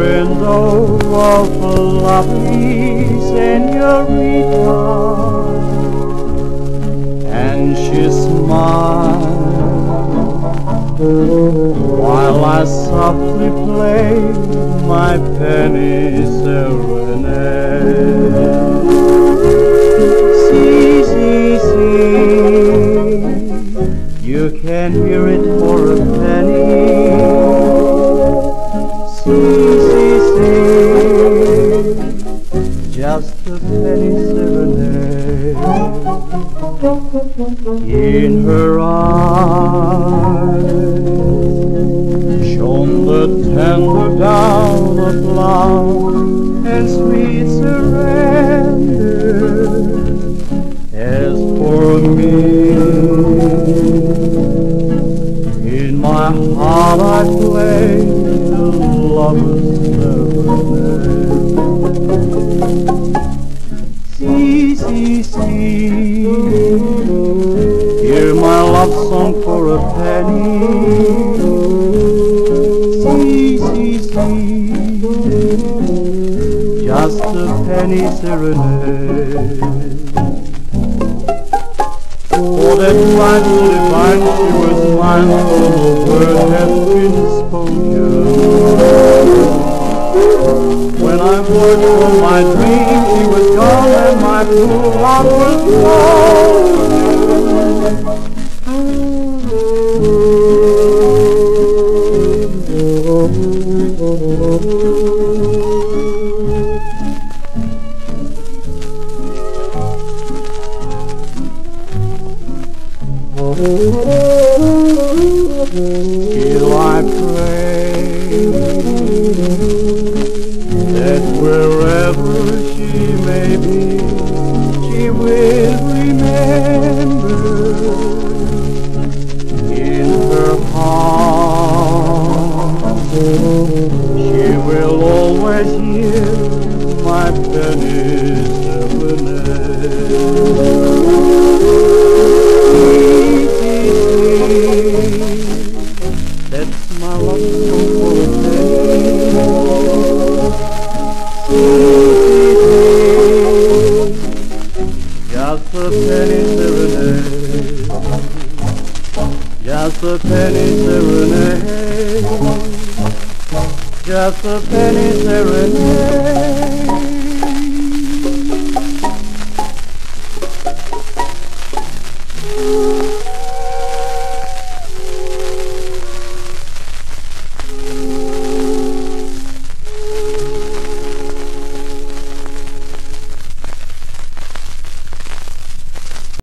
window of a lovely senorita, and she smiled while I softly played my penny serenade. See, see, see, you can hear it for a penny. See, see, see, just a penny serenade. In her eyes shone the tender down of love and sweet surrender. As for me, in my heart I hear my love song for a penny. See, see, see, just a penny serenade. For that bright divine she was mine, the word has been spoken. When I woke from my dream, she was Still I pray that wherever she may be, she will remember in her heart. She will always hear my penny a penny serenade. Just a penny serenade. Just a penny serenade.